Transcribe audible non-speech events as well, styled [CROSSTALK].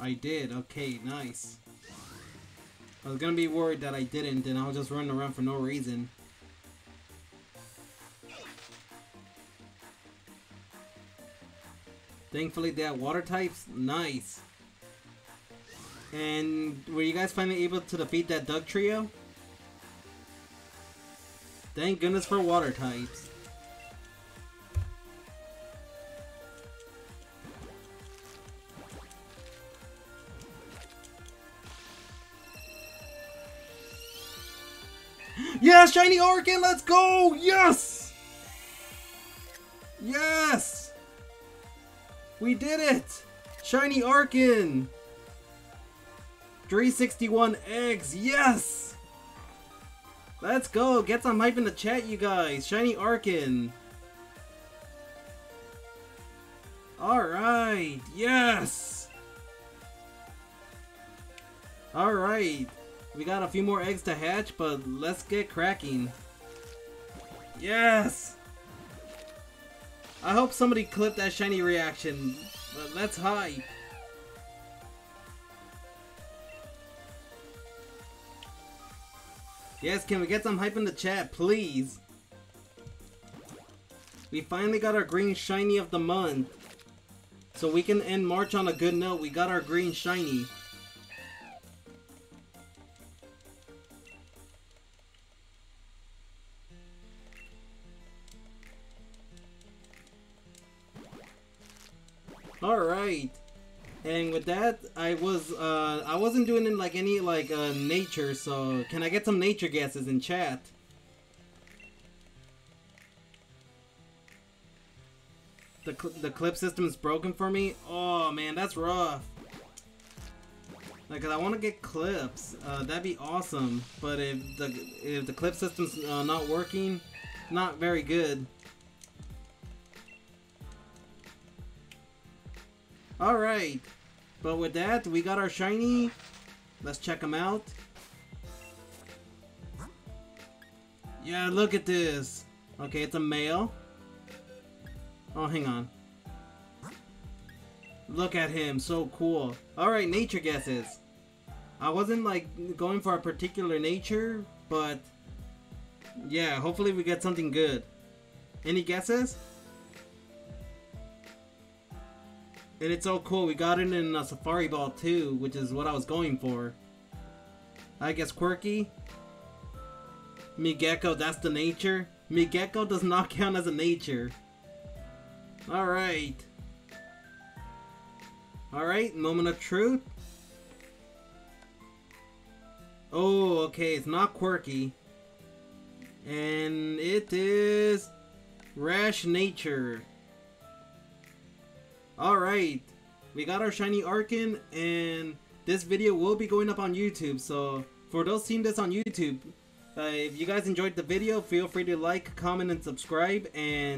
I did. Okay, nice. I was gonna be worried that I didn't and I was just running around for no reason. Thankfully they have water types. Nice. And were you guys finally able to defeat that Dugtrio? Thank goodness for water types. Yes, shiny Archen, let's go! Yes! Yes! We did it! Shiny Archen! 361 eggs, yes! Let's go, get some hype in the chat, you guys. Shiny Archen. Alright, yes! Alright. We got a few more eggs to hatch, but let's get cracking. Yes! I hope somebody clipped that shiny reaction. But let's hype. Yes, can we get some hype in the chat, please? We finally got our green shiny of the month. So we can end March on a good note. We got our green shiny. Alright. And with that, I was, uh, I wasn't doing it like any, like, uh, nature, so can I get some nature guesses in chat? The, cl the clip system is broken for me? Oh, man, that's rough. Like, I want to get clips. Uh, that'd be awesome. But if the if the clip system's uh, not working, not very good. Alright. But with that, we got our shiny. Let's check them out. Yeah, look at this. Okay, it's a male. Oh, hang on. Look at him, so cool. Alright, nature guesses. I wasn't like going for a particular nature, but yeah, hopefully we get something good. Any guesses? And it's so cool, we got it in a Safari Ball too, which is what I was going for. I guess Quirky. Migekko, that's the nature. Migekko does not [LAUGHS] count as a nature. Alright. Alright, moment of truth. Oh, okay, it's not Quirky. And it is... Rash Nature. Alright, we got our shiny Archen, and this video will be going up on YouTube, so for those seeing this on YouTube, uh, if you guys enjoyed the video, feel free to like, comment, and subscribe, and